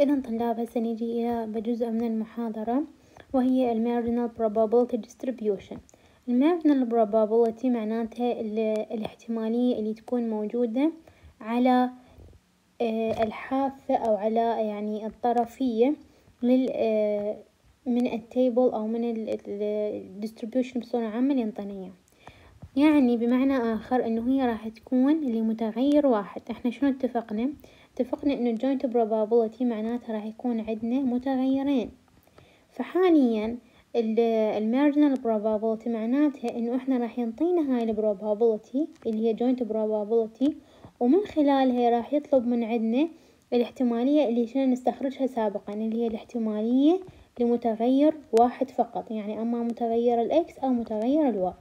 إذا طلاب هسه نجي إلى جزء من المحاضرة وهي ال marginal probability distribution. ال marginal probability معناتها الاحتمالية اللي تكون موجودة على آه، الحافة أو على يعني الطرفية لل آه، من ال table أو من ال distribution بصورة عامة إياه، يعني بمعنى آخر إنه هي راح تكون لمتغير واحد، إحنا شنو اتفقنا؟ اتفقنا إنه ال joint probability معناتها راح يكون عندنا متغيرين، فحاليا ال marginal probability معناتها إنه إحنا راح ينطينا هاي ال probability اللي هي joint probability ومن خلالها راح يطلب من عندنا الاحتمالية اللي كنا نستخرجها سابقا اللي هي الاحتمالية لمتغير واحد فقط يعني أما متغير ال X أو متغير ال Y،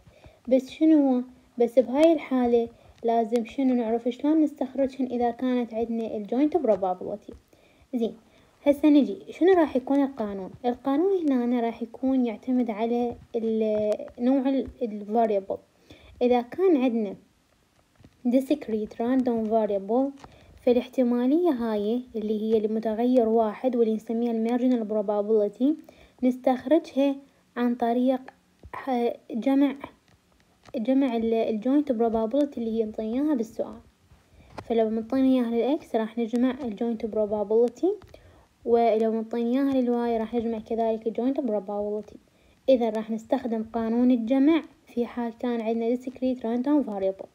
بس شنو؟ بس بهاي الحالة لازم شنو نعرف شلون نستخرجهن إذا كانت عندنا ال joint probability، زين هسه نجي شنو راح يكون القانون؟ القانون هنا راح يكون يعتمد على نوع ال variable إذا كان عندنا discrete random variable فالاحتمالية هاي اللي هي لمتغير واحد واللي نسميها ال marginal probability نستخرجها عن طريق جمع جمع ال joint probability اللي هي نعطينا إياها بالسؤال، فلو منطينا إياها لل X راح نجمع ال joint probability ولو منطينا إياها لل Y راح نجمع كذلك ال joint probability، إذا راح نستخدم قانون الجمع في حال كان عندنا discrete random variable،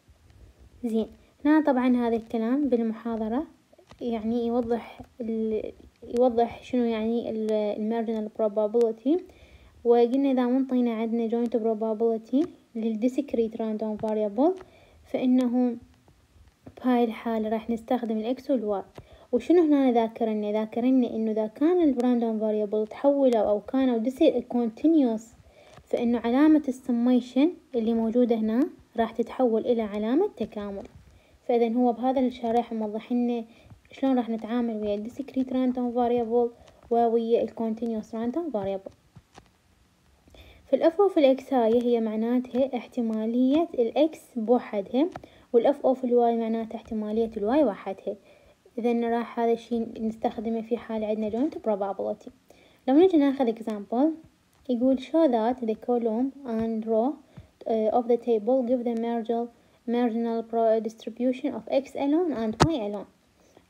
زين. هنا طبعا هذا الكلام بالمحاضرة يعني يوضح ال يوضح شنو يعني ال marginal probability. وقلنا إذا منطينا عندنا joint probability لل discrete random variable فإنه بهاي الحالة راح نستخدم ال X وال Y، وشنو هنا ذاكرنا ذاكرنا إنه إذا كان ال random variable تحولوا أو كانوا continuous فإنه علامة السميشن اللي موجودة هنا راح تتحول إلى علامة تكامل، فإذا هو بهذا الشرح موضح لنا شلون راح نتعامل ويا ال discrete random variable وويا ال continuous random variable. في ال F of هاي هي معناتها احتمالية ال X بوحدها وال F of ال Y معناتها احتمالية ال Y وحدها، إذا راح هذا الشي نستخدمه في حال عندنا joint probability، لو نجي ناخذ example يقول show that the column and row of the table give the marginal marginal distribution of x alone and y alone.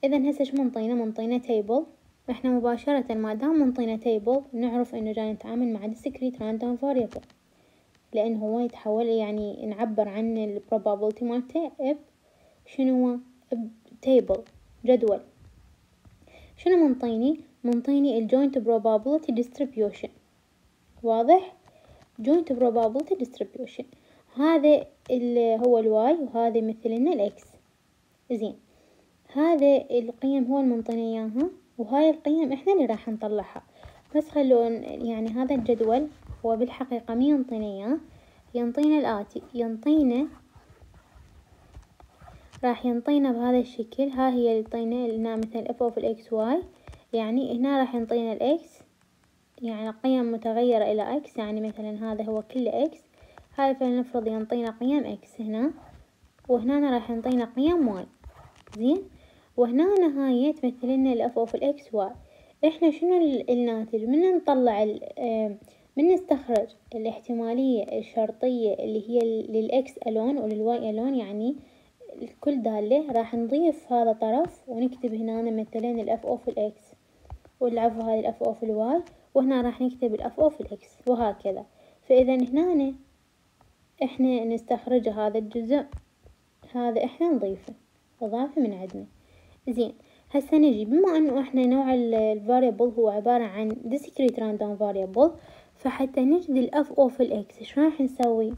إذا هسه شو منطينا منطينا table. إحنا مباشرة ما دام منطينا table نعرف إنه جاي نتعامل مع discrete random variable، لأن هو يتحول يعني نعبر عن ال probability مالته ب شنو؟ هو؟ ب table جدول، شنو منطيني؟ منطيني ال joint probability distribution، واضح؟ joint probability distribution. هذا اللي هو ال Y وهذا يمثل لنا ال X، زين. هذا القيم هو المنطينا إياها. وهاي القيم إحنا اللي راح نطلعها، بس خلون يعني هذا الجدول هو بالحقيقة مين ينطينا إياه؟ ينطينا الآتي. ينطينا راح ينطينا بهذا الشكل. ها هي اللي ينطينا لنا مثل F of ال X Y يعني هنا راح ينطينا ال X يعني قيم متغيرة إلى X يعني مثلا هذا هو كله X هاي فلنفرض ينطينا قيم X هنا. وهنا راح ينطينا قيم Y زين؟ وهنا هاي تمثل لنا ال F of ال X Y. إحنا شنو الناتج؟ من نطلع من نستخرج الاحتمالية الشرطية اللي هي لل X alone ولل Y alone يعني لكل دالة راح نضيف هذا طرف ونكتب هنا مثلا ال F of ال X. والعفو هذه ال F of ال Y. وهنا راح نكتب ال F of ال X وهكذا. فإذا هنا إحنا نستخرج هذا الجزء. هذا إحنا نضيفه. إضافة من عندنا. زين هسه نجي. بما إنه إحنا نوع ال variable هو عبارة عن discrete random variable فحتى نجد ال F of ال X إيش راح نسوي؟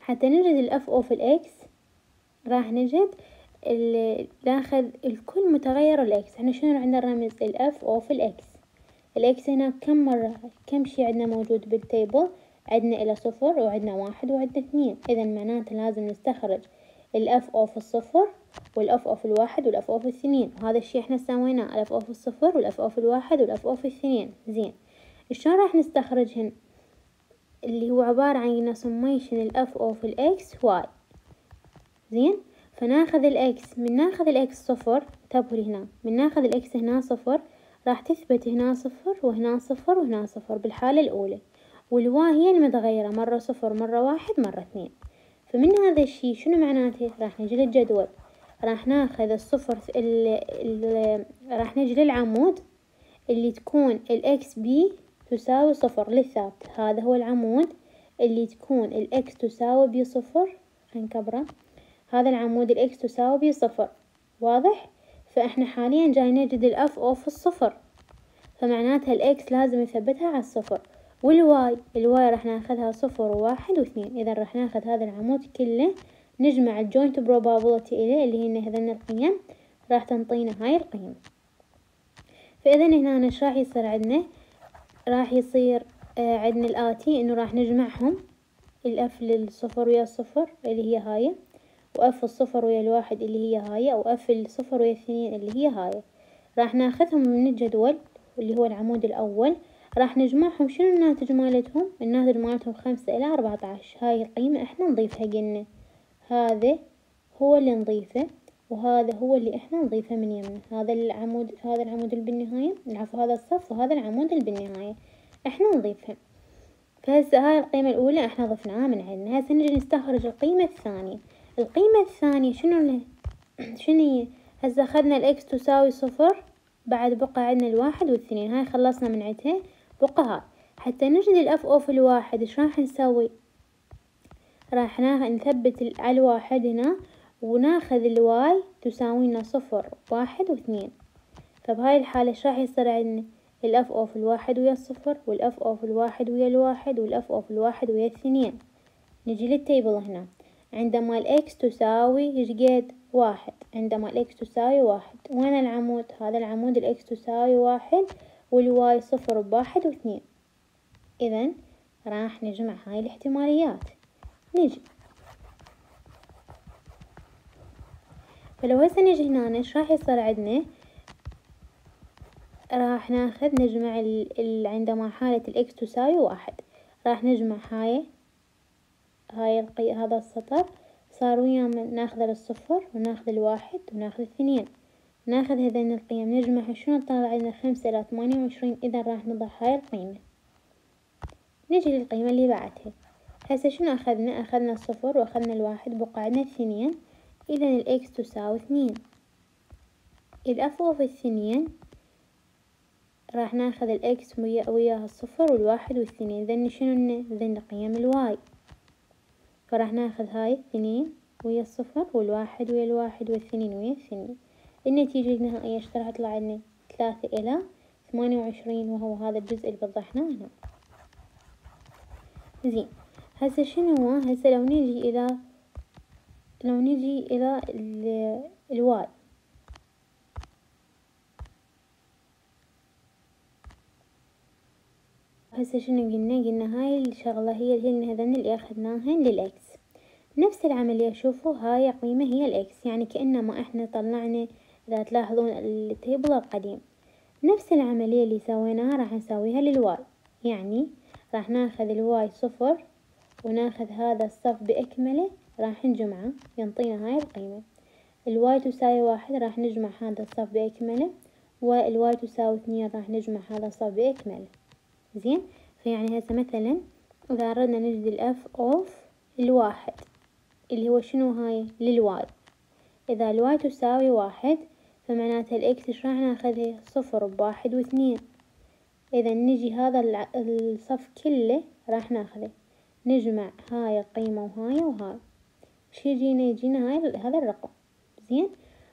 حتى نجد ال F of ال X راح نجد ناخذ الكل متغير ال X إحنا شنو عندنا الرمز؟ ال F of ال X ال X هنا كم مرة؟ كم شي عندنا موجود بال table عندنا إلى صفر وعندنا واحد وعندنا اثنين. إذا معناته لازم نستخرج ال F of الصفر وال F of الواحد وال F of الاثنين وهذا الشي إحنا سويناه ال F of الصفر وال F of الواحد وال F of الاثنين زين. شلون راح نستخرجهن؟ اللي هو عبارة عن سميشن الأف أوف الإكس واي. زين. فناخذ الإكس من ناخذ الإكس صفر انتبهوا لهنا من ناخذ ال X هنا صفر راح تثبت هنا صفر وهنا صفر وهنا صفر بالحالة الأولى. وال Y هي المتغيرة مرة صفر مرة واحد مرة اثنين. فمن هذا الشي شنو معناته راح نجي للجدول؟ راح ناخذ الصفر ال ال راح نجي للعمود اللي تكون ال X بي تساوي صفر للثابت. هذا هو العمود اللي تكون ال X تساوي بي صفر. نكبره. هذا العمود ال X تساوي بي صفر. واضح؟ فإحنا حاليا جاي نجد ال F of الصفر. فمعناتها ال X لازم نثبتها على الصفر. وال Y ال Y راح ناخذها صفر وواحد واثنين. إذا راح ناخذ هذا العمود كله نجمع ال joint probability إليه اللي هن هذين القيم راح تنطينا هاي القيم. فإذا هنا إيش راح يصير عندنا؟ راح يصير آه عندنا الآتي إنه راح نجمعهم. الأف للصفر ويا الصفر اللي هي هاي وأف الصفر ويا الواحد اللي هي هاي أو أف الصفر ويا الاثنين اللي هي هاي. راح ناخذهم من الجدول اللي هو العمود الأول. راح نجمعهم شنو الناتج مالتهم؟ الناتج مالتهم خمسة إلى أربعة عشر هاي القيمة إحنا نضيفها قلنا. هذا هو اللي نضيفه وهذا هو اللي إحنا نضيفه من يمنا. هذا العمود هذا العمود اللي بالنهاية العفو هذا الصف وهذا العمود اللي بالنهاية. إحنا نضيفها فهسه هاي القيمة الأولى إحنا ضفناها من عندنا. هسه نجي نستخرج القيمة الثانية. القيمة الثانية شنو شنو هي؟ هسه أخذنا الإكس تساوي صفر بعد بقى عندنا الواحد والاثنين هاي خلصنا من عندها. بقى هاي حتى نجد الأف أوف الواحد إيش راح نسوي؟ راح نثبت على الواحد هنا وناخذ ال Y تساوي لنا صفر واحد واثنين. فبهاي الحالة إيش راح يصير عندنا؟ ال F of الواحد ويا الصفر وال F of الواحد ويا الواحد وال F of الواحد ويا الاثنين نجي لل table هنا. عندما ال X تساوي إيش قد؟ واحد. عندما ال X تساوي واحد. وين العمود؟ هذا العمود ال X تساوي واحد. وال Y صفر بواحد واثنين. إذا راح نجمع هاي الاحتماليات. نجي. فلو هسه نجي هنا إيش راح يصير عندنا؟ راح ناخذ نجمع ال... عندما حالة الإكس تساوي واحد. راح نجمع هاي هاي القي... هذا السطر صار ويا ناخذ الصفر وناخذ الواحد وناخذ الاثنين. ناخذ هذين القيم نجمع شنو طلع عندنا خمسة إلى ثمانية وعشرين إذا راح نضع هاي القيمة. نجي للقيمة اللي بعدها. هسه شنو أخذنا؟ أخذنا الصفر وأخذنا الواحد بقى عندنا اثنين إذا ال X تساوي اثنين. ال F of الاثنين راح ناخذ ال X ويا وياها الصفر والواحد والاثنين ذن شنو ذن قيم ال Y فراح ناخذ هاي اثنين ويا الصفر والواحد ويا الواحد والاثنين ويا الاثنين النتيجة النهائية إيش؟ راح تطلع عندنا ثلاثة إلى ثمانية وعشرين وهو هذا الجزء اللي وضحناه هنا. زين هسه شنو؟ هسه لو نيجي إلى لو نيجي إلى ال Y هسه شنو قلنا؟ قلنا هاي الشغلة هي اللي هذن اللي أخذناهن لل X نفس العملية شوفوا هاي قيمة هي ال X يعني كأنما إحنا طلعنا إذا تلاحظون ال table القديم. نفس العملية اللي سويناها راح نسويها لل Y. يعني راح ناخذ ال Y صفر وناخذ هذا الصف بأكمله راح نجمعه. ينطينا هاي القيمة. ال Y تساوي واحد راح نجمع هذا الصف بأكمله. وال Y تساوي اثنين راح نجمع هذا الصف بأكمله. زين؟ فيعني هسه مثلا إذا أردنا نجد ال F of الواحد اللي هو شنو هاي؟ لل Y. إذا ال Y تساوي واحد فمعناتها ال X إيش راح ناخذها صفر بواحد واثنين. إذا نجي هذا الصف كله راح ناخذه. نجمع هاي القيمة وهاي وهاي. شي يجينا؟ يجينا هاي هذا الرقم. زين؟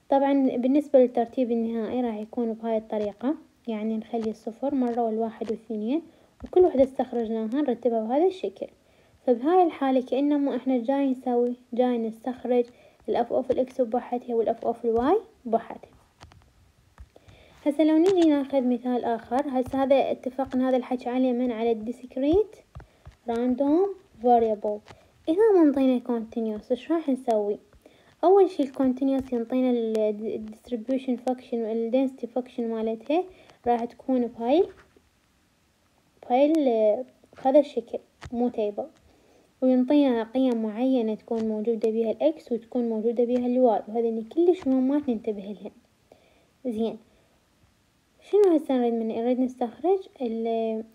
طبعا بالنسبة للترتيب النهائي راح يكون بهاي الطريقة. يعني نخلي الصفر مرة والواحد والاثنين وكل وحدة استخرجناها نرتبها بهذا الشكل. فبهاي الحالة كأنما إحنا جاي نسوي جاي نستخرج ال F of ال X بوحدها وال F of ال Y بوحدها هسه لو نجي ناخذ مثال آخر هسه هذا اتفقنا هذا الحكي عليه من على ال discrete random variable. إذا منطينا continuous إيش راح نسوي؟ أول شي ال continuous ينطينا ال distribution function وال density function مالتها راح تكون بهاي بهاي بهذا الشكل مو table وينطينا قيم معينة تكون موجودة بيها ال X وتكون موجودة بيها ال Y وهذين كلش مهمات ننتبه لهن. زين. شنو هسه نريد منه؟ نريد نستخرج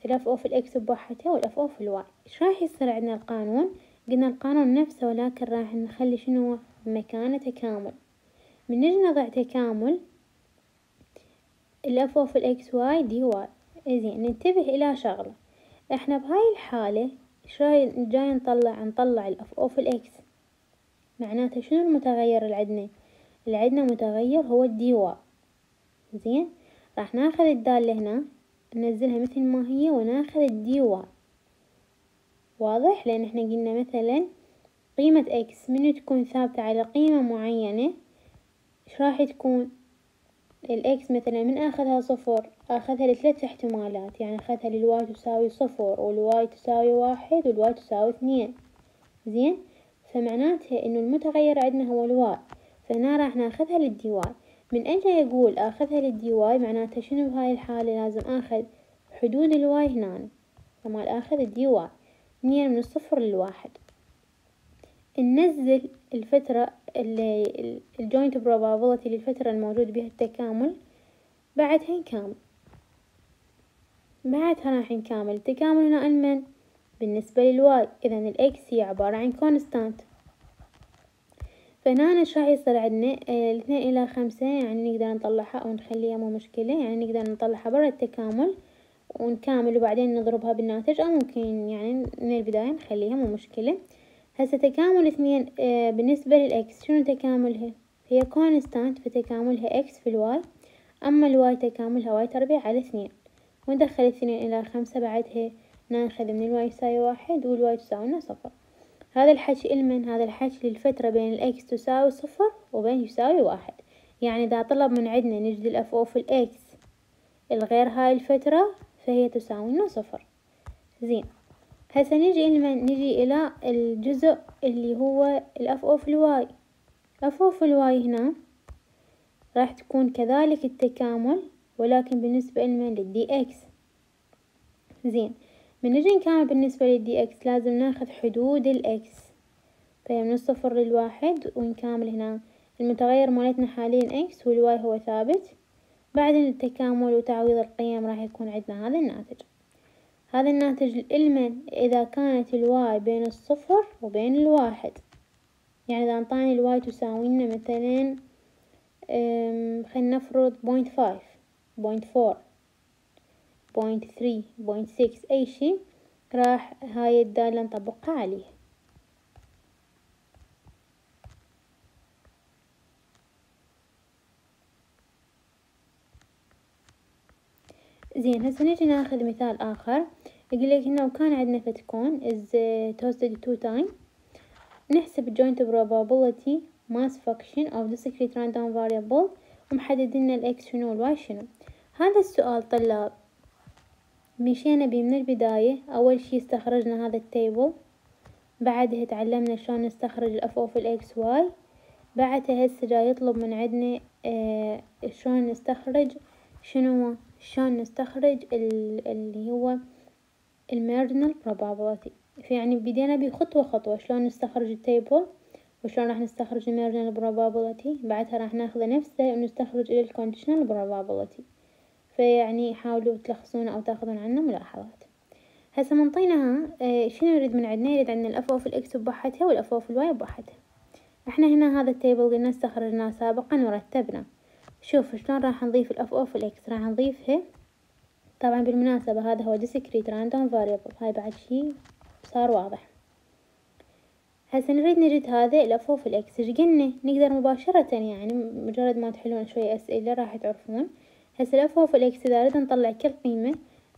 ال F of ال X بوحدها وال F of ال Y. إيش راح يصير عندنا القانون؟ قلنا القانون نفسه ولكن راح نخلي شنو؟ مكانه تكامل. من نجي نضع تكامل ال F of ال X Y dy. زين ننتبه إلى شغلة. إحنا بهاي الحالة إيش جاي نطلع نطلع ال F of ال X؟ معناته شنو المتغير اللي عندنا؟ اللي عندنا متغير هو ال dy. زين؟ راح ناخذ الدالة هنا ننزلها مثل ما هي وناخذ ال dy واضح؟ لأن إحنا قلنا مثلا قيمة X من تكون ثابتة على قيمة معينة؟ إيش راح تكون؟ ال X مثلا من آخذها صفر؟ آخذها لثلاث احتمالات يعني أخذها لل Y تساوي صفر وال Y تساوي واحد وال Y تساوي اثنين. زين؟ فمعناته إنه المتغير عندنا هو ال Y فهنا راح ناخذها لل dy من أجي يقول آخذها لل dy معناته شنو بهاي الحالة لازم آخذ حدود ال Y هنا فمال آخذ ال dy اثنين من الصفر للواحد. ننزل الفترة اللي ال joint probability للفترة الموجود بها التكامل. بعدها نكامل بعدها راح نكامل. التكامل هنا المن بالنسبة لل Y. إذا ال X هي عبارة عن constant فهنا راح يصير عندنا آه الاثنين إلى خمسة يعني نقدر نطلعها أو نخليها مو مشكلة يعني نقدر نطلعها برا التكامل ونكامل وبعدين نضربها بالناتج أو ممكن يعني من البداية نخليها مو مشكلة. هسه تكامل اثنين آه بالنسبة لل X شنو تكاملها؟ هي constant فتكاملها X في ال Y أما ال Y تكاملها Y تربيع على اثنين. وندخل اثنين إلى خمسة بعدها ناخذ من ال Y يساوي واحد وال Y تساوي صفر. هذا الحكي المن هذا الحكي للفترة بين ال X تساوي صفر وبين يساوي واحد. يعني إذا طلب من عندنا نجد ال F of ال X الغير هاي الفترة فهي تساوي لنا صفر. زين. هسه نجي لمن نجي إلى الجزء اللي هو ال F of ال Y. F of ال Y هنا راح تكون كذلك التكامل ولكن بالنسبة لمن لل dx زين. من نجي نكامل بالنسبة لل dx لازم ناخذ حدود ال X فهي من الصفر للواحد ونكامل هنا. المتغير مالتنا حاليا X وال Y هو ثابت. بعدين التكامل وتعويض القيم راح يكون عندنا هذا الناتج. هذا الناتج للمن إذا كانت ال Y بين الصفر وبين الواحد. يعني إذا انطاني ال Y تساوي لنا مثلا خلينا نفرض point five point four point three point six أي شي راح هاي الدالة نطبقها عليه. زين هسه نجي ناخذ مثال آخر. يقول لك إنه كان عندنا ف coin is tossed two times نحسب joint probability mass function of discrete random variable ومحددين ال X شنو وال Y شنو. هذا السؤال طلاب مشينا بيه من البداية أول شي استخرجنا هذا ال table بعدها تعلمنا شلون نستخرج ال F of ال X Y بعدها هسه جاي يطلب من عندنا آه شلون نستخرج شنو شلون نستخرج اللي هو ال marginal probability. فيعني بدينا بيه خطوة شلون نستخرج ال table وشلون راح نستخرج ال marginal probability بعدها راح ناخذه نفسه ونستخرج إلى ال conditional probability. فيعني حاولوا تلخصون أو تاخذون عنه ملاحظات. هسه منطيناها آه شنو يريد من عندنا؟ يريد عندنا ال F of ال X بوحدها وال F of ال Y بوحدها. إحنا هنا هذا ال table قلنا استخرجناه سابقا ورتبنا. شوف شلون راح نضيف ال F of ال X؟ راح نضيفها. طبعا بالمناسبة هذا هو discrete random variable. هاي بعد شي صار واضح. هسه نريد نجد هذا ال F of ال X. إيش قلنا؟ نقدر مباشرة يعني مجرد ما تحلون شوية أسئلة راح تعرفون. هسه ال F of ال X إذا أريد نطلع كل قيمة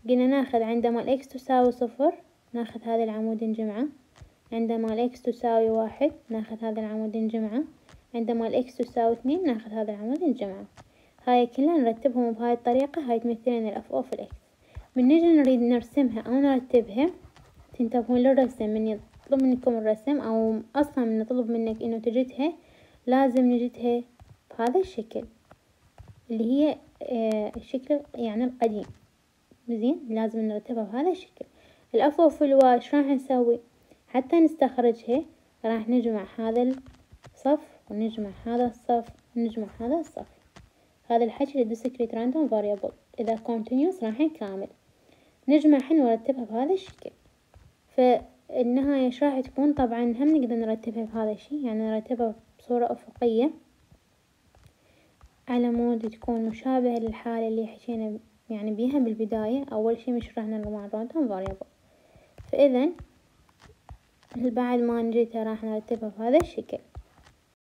قلنا ناخذ عندما ال X تساوي صفر ناخذ هذا العمود نجمعه. عندما ال X تساوي واحد ناخذ هذا العمود نجمعه. عندما ال X تساوي اثنين ناخذ هذا العمود نجمعه. هاي كلها نرتبهم بهاي الطريقة هاي تمثل لنا ال F of ال X من نجي نريد نرسمها أو نرتبها تنتبهون للرسم من يطلب منكم الرسم أو أصلا من نطلب منك إنه تجدها لازم نجدها بهذا الشكل اللي هي الشكل يعني القديم. زين؟ لازم نرتبها بهذا الشكل. ال F of ال Y إيش راح نسوي؟ حتى نستخرجها راح نجمع هذا الصف ونجمع هذا الصف ونجمع هذا الصف. هذا الحكي لل discrete random variable إذا continuous راح نكامل. نجمع حين ونرتبها بهذا الشكل. فالنهاية إيش راح تكون؟ طبعا هم نقدر نرتبها بهذا الشي يعني نرتبها بصورة أفقية. على مود تكون مشابهة للحالة اللي حكينا يعني بيها بالبداية أول شي مش راح نجمع random variable فإذا بعد ما نجيبها راح نرتبها بهذا الشكل.